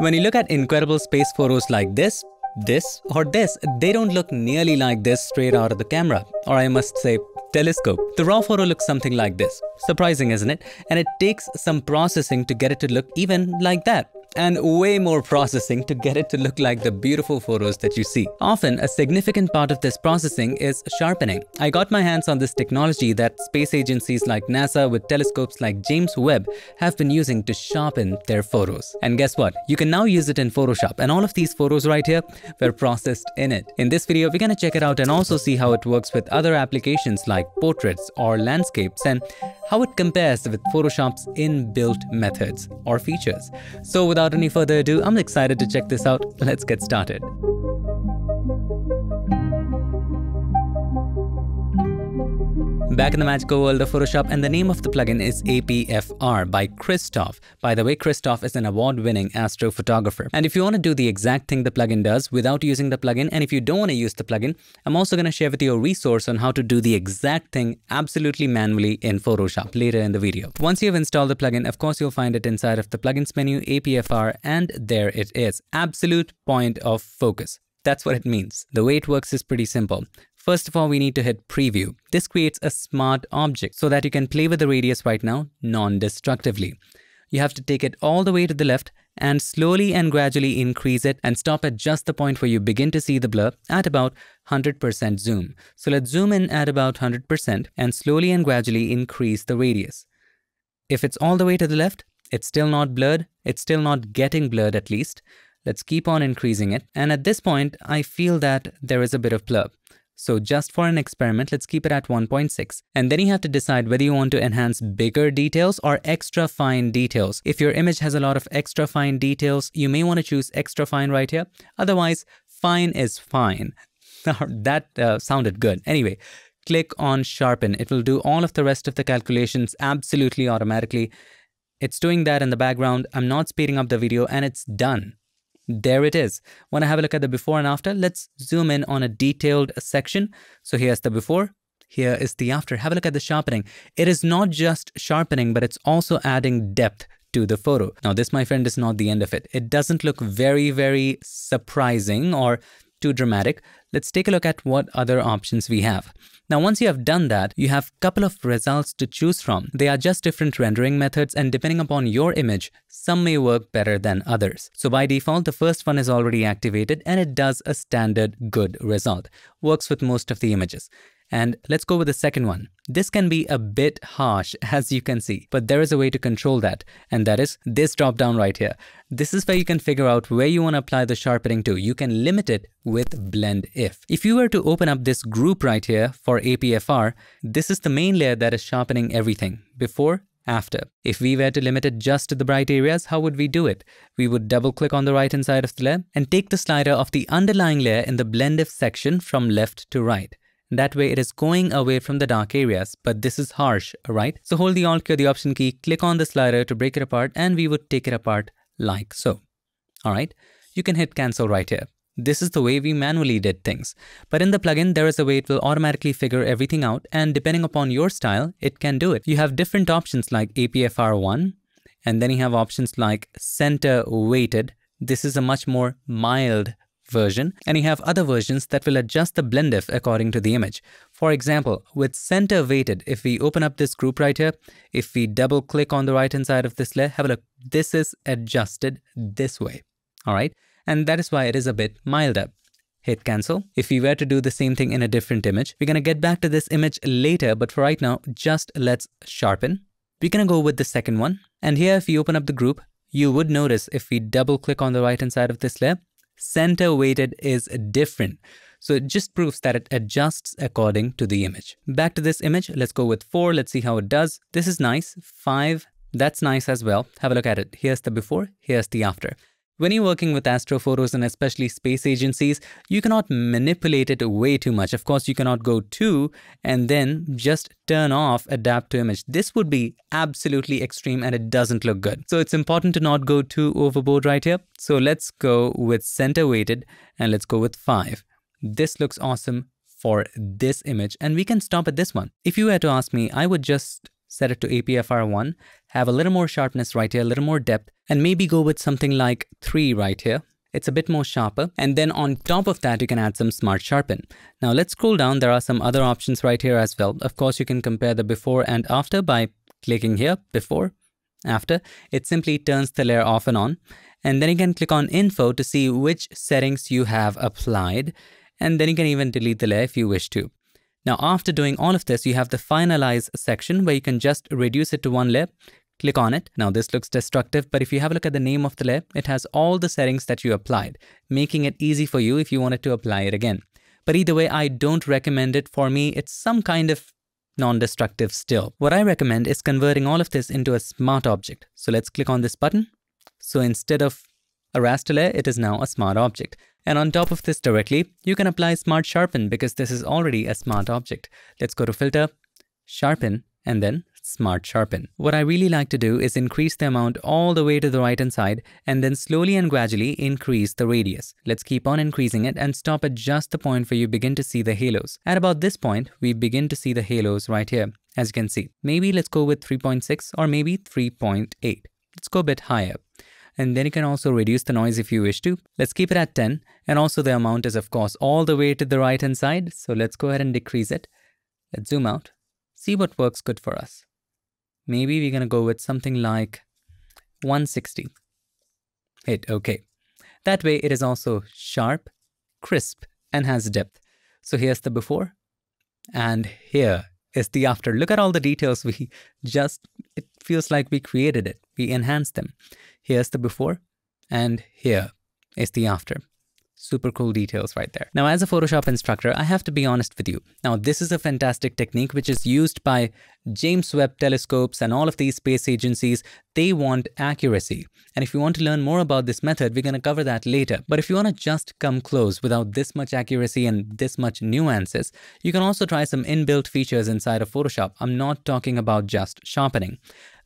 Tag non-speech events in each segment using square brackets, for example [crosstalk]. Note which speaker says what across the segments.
Speaker 1: When you look at incredible space photos like this, this or this, they don't look nearly like this straight out of the camera, or I must say telescope. The raw photo looks something like this. Surprising, isn't it? And it takes some processing to get it to look even like that and way more processing to get it to look like the beautiful photos that you see. Often, a significant part of this processing is sharpening. I got my hands on this technology that space agencies like NASA with telescopes like James Webb have been using to sharpen their photos. And guess what? You can now use it in Photoshop and all of these photos right here were processed in it. In this video, we're gonna check it out and also see how it works with other applications like portraits or landscapes and how it compares with Photoshop's inbuilt methods or features. So without any further ado, I'm excited to check this out. Let's get started. Back in the magical world of Photoshop and the name of the plugin is APFR by Christoph. By the way, Christoph is an award-winning astrophotographer. And if you want to do the exact thing the plugin does without using the plugin, and if you don't want to use the plugin, I'm also going to share with you a resource on how to do the exact thing absolutely manually in Photoshop later in the video. Once you've installed the plugin, of course, you'll find it inside of the plugins menu, APFR, and there it is. Absolute point of focus. That's what it means. The way it works is pretty simple. First of all, we need to hit preview. This creates a smart object so that you can play with the radius right now non-destructively. You have to take it all the way to the left and slowly and gradually increase it and stop at just the point where you begin to see the blur at about 100% zoom. So let's zoom in at about 100% and slowly and gradually increase the radius. If it's all the way to the left, it's still not blurred, it's still not getting blurred at least. Let's keep on increasing it. And at this point, I feel that there is a bit of blur. So just for an experiment, let's keep it at 1.6. And then you have to decide whether you want to enhance bigger details or extra fine details. If your image has a lot of extra fine details, you may want to choose extra fine right here. Otherwise, fine is fine. [laughs] that uh, sounded good. Anyway, click on sharpen. It will do all of the rest of the calculations absolutely automatically. It's doing that in the background. I'm not speeding up the video and it's done. There it is. Want to have a look at the before and after? Let's zoom in on a detailed section. So here's the before, here is the after. Have a look at the sharpening. It is not just sharpening, but it's also adding depth to the photo. Now this, my friend, is not the end of it. It doesn't look very, very surprising or too dramatic. Let's take a look at what other options we have. Now, once you have done that, you have a couple of results to choose from. They are just different rendering methods and depending upon your image, some may work better than others. So by default, the first one is already activated and it does a standard good result. Works with most of the images. And let's go with the second one. This can be a bit harsh [laughs] as you can see, but there is a way to control that. And that is this drop down right here. This is where you can figure out where you want to apply the sharpening to. You can limit it with blend if. If you were to open up this group right here for APFR, this is the main layer that is sharpening everything before after. If we were to limit it just to the bright areas, how would we do it? We would double click on the right hand side of the layer and take the slider of the underlying layer in the blend if section from left to right. That way it is going away from the dark areas, but this is harsh, right? So hold the Alt key or the Option key, click on the slider to break it apart, and we would take it apart like so. All right, you can hit cancel right here. This is the way we manually did things. But in the plugin, there is a way it will automatically figure everything out, and depending upon your style, it can do it. You have different options like APFR1, and then you have options like center weighted. This is a much more mild version and you have other versions that will adjust the blend if according to the image. For example, with center weighted, if we open up this group right here, if we double click on the right hand side of this layer, have a look, this is adjusted this way, all right? And that is why it is a bit milder. Hit cancel. If we were to do the same thing in a different image, we're gonna get back to this image later, but for right now, just let's sharpen. We're gonna go with the second one. And here, if we open up the group, you would notice if we double click on the right hand side of this layer, center weighted is different. So it just proves that it adjusts according to the image. Back to this image, let's go with 4, let's see how it does. This is nice, 5, that's nice as well. Have a look at it. Here's the before, here's the after. When you're working with astrophotos and especially space agencies, you cannot manipulate it way too much. Of course, you cannot go to and then just turn off adapt to image. This would be absolutely extreme and it doesn't look good. So it's important to not go too overboard right here. So let's go with center weighted and let's go with 5. This looks awesome for this image and we can stop at this one. If you were to ask me, I would just set it to APFR 1, have a little more sharpness right here, a little more depth, and maybe go with something like 3 right here. It's a bit more sharper. And then on top of that, you can add some Smart Sharpen. Now let's scroll down. There are some other options right here as well. Of course, you can compare the before and after by clicking here, before, after. It simply turns the layer off and on. And then you can click on info to see which settings you have applied. And then you can even delete the layer if you wish to. Now, after doing all of this, you have the finalize section where you can just reduce it to one layer, click on it. Now this looks destructive, but if you have a look at the name of the layer, it has all the settings that you applied, making it easy for you if you wanted to apply it again. But either way, I don't recommend it. For me, it's some kind of non-destructive still. What I recommend is converting all of this into a smart object. So let's click on this button. So instead of a raster layer, it is now a smart object. And on top of this directly, you can apply Smart Sharpen because this is already a smart object. Let's go to Filter, Sharpen, and then Smart Sharpen. What I really like to do is increase the amount all the way to the right hand side and then slowly and gradually increase the radius. Let's keep on increasing it and stop at just the point where you begin to see the halos. At about this point, we begin to see the halos right here, as you can see. Maybe let's go with 3.6 or maybe 3.8. Let's go a bit higher and then you can also reduce the noise if you wish to. Let's keep it at 10 and also the amount is of course all the way to the right hand side so let's go ahead and decrease it. Let's zoom out, see what works good for us. Maybe we're gonna go with something like 160. Hit OK. That way it is also sharp, crisp and has depth. So here's the before and here is the after. Look at all the details [laughs] we just, it feels like we created it. We enhanced them. Here's the before and here is the after. Super cool details right there. Now, as a Photoshop instructor, I have to be honest with you. Now, this is a fantastic technique which is used by James Webb telescopes and all of these space agencies. They want accuracy. And if you want to learn more about this method, we're going to cover that later. But if you want to just come close without this much accuracy and this much nuances, you can also try some inbuilt features inside of Photoshop. I'm not talking about just sharpening.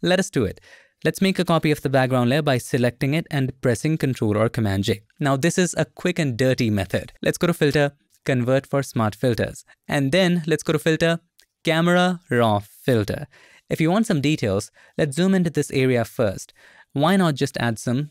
Speaker 1: Let us do it. Let's make a copy of the background layer by selecting it and pressing Ctrl or Command J. Now this is a quick and dirty method. Let's go to Filter, Convert for Smart Filters. And then let's go to Filter, Camera Raw Filter. If you want some details, let's zoom into this area first. Why not just add some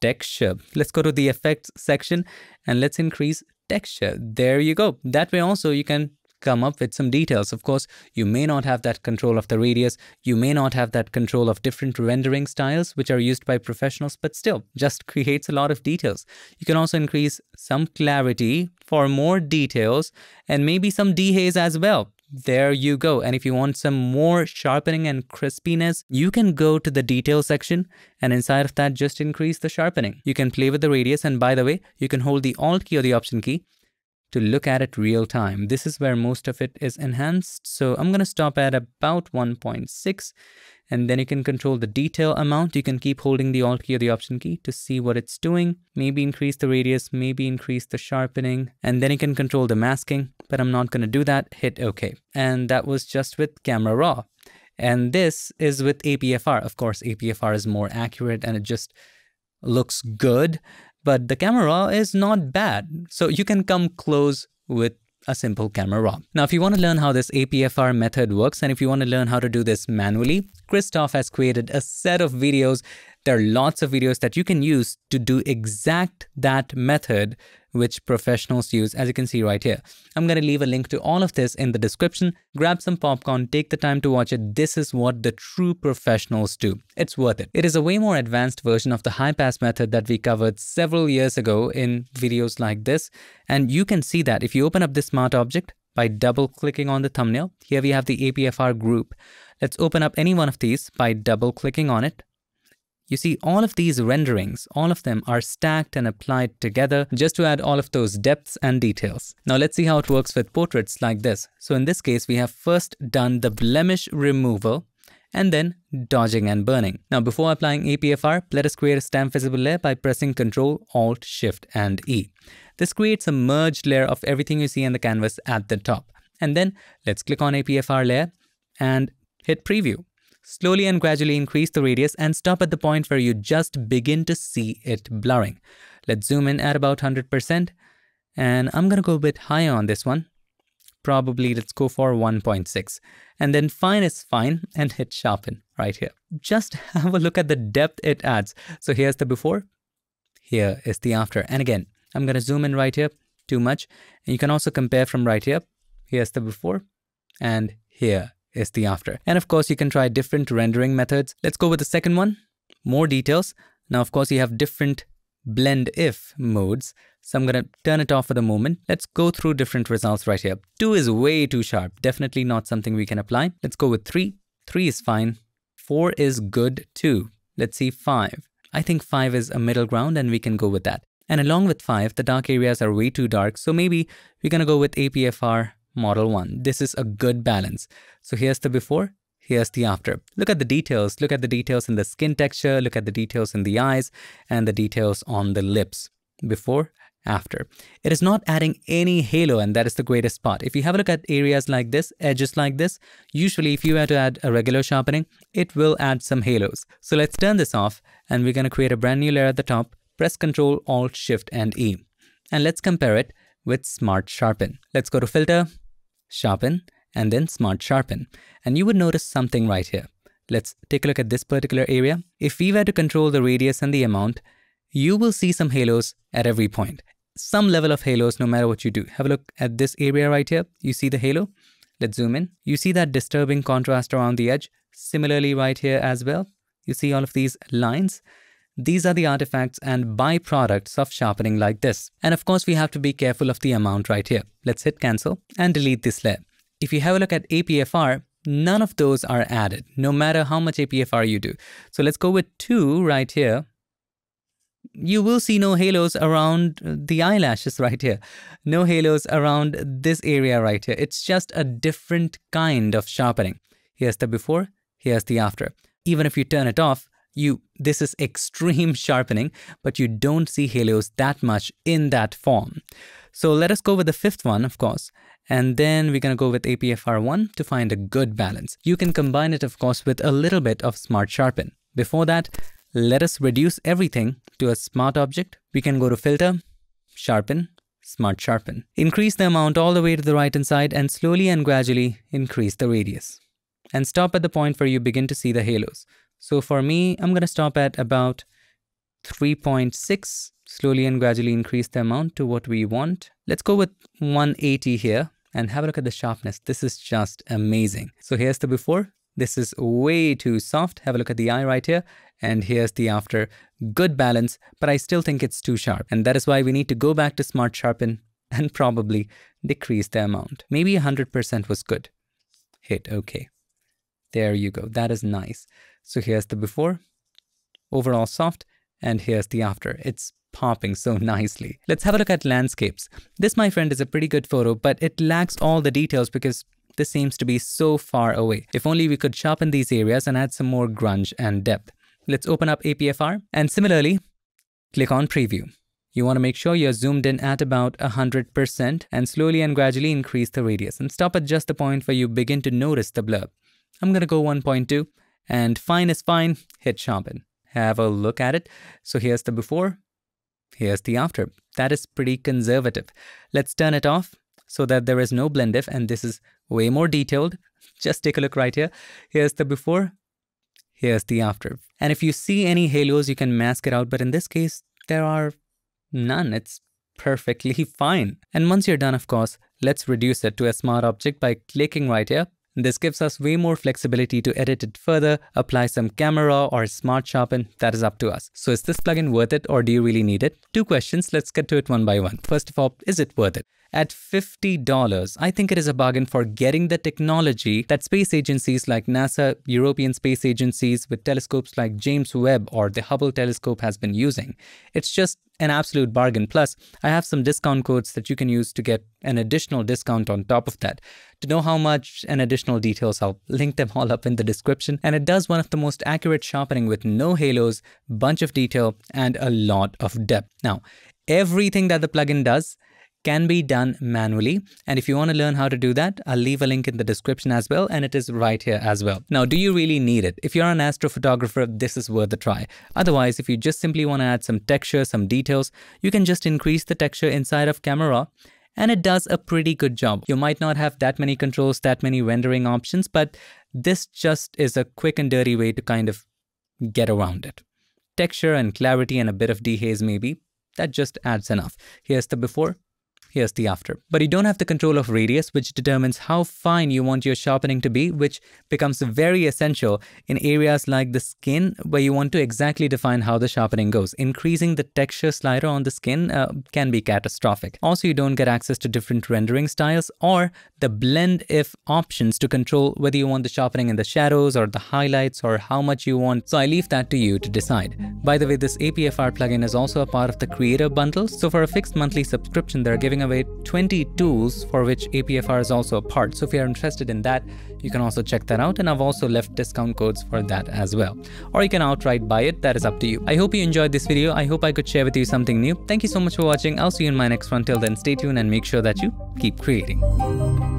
Speaker 1: texture? Let's go to the Effects section and let's increase texture. There you go. That way also you can come up with some details. Of course, you may not have that control of the radius, you may not have that control of different rendering styles which are used by professionals, but still just [laughs] creates a lot of details. You can also increase some clarity for more details and maybe some dehaze as well. There you go. And if you want some more sharpening and crispiness, you can go to the detail section and inside of that, just increase the sharpening. You can play with the radius. And by the way, you can hold the Alt key or the Option key to look at it real time. This is where most of it is enhanced. So I'm going to stop at about 1.6 and then you can control the detail amount. You can keep holding the Alt key or the Option key to see what it's doing. Maybe increase the radius, maybe increase the sharpening, and then you can control the masking, but I'm not going to do that. Hit OK. And that was just with Camera Raw. And this is with APFR. Of course, APFR is more accurate and it just looks good but the camera is not bad. So you can come close with a simple camera raw. Now, if you want to learn how this APFR method works and if you want to learn how to do this manually, Christoph has created a set of videos. There are lots of videos that you can use to do exact that method which professionals use, as you can see right here. I'm going to leave a link to all of this in the description. Grab some popcorn, take the time to watch it. This is what the true professionals do. It's worth it. It is a way more advanced version of the high pass method that we covered several years ago in videos like this. And you can see that if you open up this smart object by double clicking on the thumbnail, here we have the APFR group. Let's open up any one of these by double clicking on it. You see, all of these renderings, all of them are stacked and applied together just to add all of those depths and details. Now let's see how it works with portraits like this. So in this case, we have first done the blemish removal and then dodging and burning. Now before applying APFR, let us create a stamp visible layer by pressing Ctrl, Alt, Shift and E. This creates a merged layer of everything you see on the canvas at the top. And then let's click on APFR layer and hit preview. Slowly and gradually increase the radius and stop at the point where you just begin to see it blurring. Let's zoom in at about 100% and I'm gonna go a bit higher on this one. probably let's go for 1.6. And then fine is fine and hit sharpen right here. Just [laughs] have a look at the depth it adds. So here's the before, here is the after. And again, I'm going to zoom in right here, too much. And you can also compare from right here. Here's the before and here is the after. And of course, you can try different rendering methods. Let's go with the second one, more details. Now, of course, you have different blend if modes. So I'm to turn it off for the moment. Let's go through different results right here. 2 is way too sharp. Definitely not something we can apply. Let's go with 3. 3 is fine. 4 is good too. Let's see 5. I think 5 is a middle ground and we can go with that. And along with 5, the dark areas are way too dark. So maybe we're to go with APFR model 1. This is a good balance. So here's the before Here's the after. Look at the details. Look at the details in the skin texture. Look at the details in the eyes and the details on the lips. Before, after. It is not adding any halo and that is the greatest part. If you have a look at areas like this, edges like this, usually if you were to add a regular sharpening, it will add some halos. So let's turn this off and we're going to create a brand new layer at the top. Press Ctrl Alt Shift and E. And let's compare it with Smart Sharpen. Let's go to Filter, Sharpen, and then Smart Sharpen. And you would notice something right here. Let's take a look at this particular area. If we were to control the radius and the amount, you will see some halos at every point. Some level of halos no matter what you do. Have a look at this area right here. You see the halo? Let's zoom in. You see that disturbing contrast around the edge? Similarly right here as well. You see all of these lines? These are the artifacts and byproducts of sharpening like this. And of course, we have to be careful of the amount right here. Let's hit cancel and delete this layer. If you have a look at APFR, none of those are added, no matter how much APFR you do. So let's go with 2 right here. You will see no halos around the eyelashes right here. No halos around this area right here. It's just a different kind of sharpening. Here's the before, here's the after. Even if you turn it off, you this is extreme [laughs] sharpening, but you don't see halos that much in that form. So let us go with the fifth one, of course. And then we're going to go with APFR1 to find a good balance. You can combine it, of course, with a little bit of Smart Sharpen. Before that, let us reduce everything to a smart object. We can go to Filter, Sharpen, Smart Sharpen. Increase the amount all the way to the right hand side and slowly and gradually increase the radius. And stop at the point where you begin to see the halos. So for me, I'm going to stop at about 3.6 slowly and gradually increase the amount to what we want. Let's go with 180 here and have a look at the sharpness. This is just amazing. So here's the before. This is way too soft. Have a look at the eye right here. And here's the after. Good balance, but I still think it's too sharp. And that is why we need to go back to Smart Sharpen [laughs] and probably decrease the amount. Maybe 100% was good. Hit OK. There you go. That is nice. So here's the before. Overall soft. And here's the after. It's popping so [laughs] nicely. Let's have a look at landscapes. This, my friend, is a pretty good photo, but it lacks all the details because this seems to be so far away. If only we could sharpen these areas and add some more grunge and depth. Let's open up APFR and similarly, click on preview. You want to make sure you're zoomed in at about 100% and slowly and gradually increase the radius and stop at just the point where you begin to notice the blur. I'm going to go 1.2 and fine is fine, hit sharpen. Have a look at it. So here's the before, Here's the after. That is pretty conservative. Let's turn it off so that there is no blend if and this is way more detailed. Just take a look right here. Here's the before, here's the after. And if you see any halos, you can mask it out. But in this case, there are none. It's perfectly [laughs] fine. And once you're done, of course, let's reduce it to a smart object by clicking right here this gives us way more flexibility to edit it further, apply some Camera Raw smart sharpen, that is up to us. So is this plugin worth it or do you really need it? Two questions, let's get to it one by one. First of all, is it worth it? At $50, I think it is a bargain for getting the technology that space agencies like NASA, European space agencies with telescopes like James Webb or the Hubble telescope has been using. It's just an absolute bargain. Plus, I have some discount codes that you can use to get an additional discount on top of that. To know how much and additional details, I'll link them all up in the description. And it does one of the most accurate sharpening with no halos, bunch of detail, and a lot of depth. Now, everything that the plugin does can be done manually. And if you want to learn how to do that, I'll leave a link in the description as well, and it is right here as well. Now, do you really need it? If you're an astrophotographer, this is worth a try. Otherwise, if you just simply want to add some texture, some details, you can just increase the texture inside of Camera and it does a pretty good job. You might not have that many controls, that many rendering options, but this just is a quick and dirty way to kind of get around it. Texture and clarity and a bit of dehaze maybe, that just adds enough. Here's the before, here's the after. But you don't have the control of radius, which determines how fine you want your sharpening to be, which becomes very essential in areas like the skin, where you want to exactly define how the sharpening goes. Increasing the texture slider on the skin uh, can be catastrophic. Also, you don't get access to different rendering styles or the blend if options to control whether you want the sharpening in the shadows or the highlights or how much you want. So I leave that to you to decide. By the way, this APFR plugin is also a part of the creator bundle. So for a fixed monthly subscription, they're giving giving away 20 tools for which APFR is also a part. So if you're interested in that, you can also check that out. And I've also left discount codes for that as well. Or you can outright buy it. That is up to you. I hope you enjoyed this video. I hope I could share with you something new. Thank you so much for watching. I'll see you in my next one. Till then, stay tuned and make sure that you keep creating.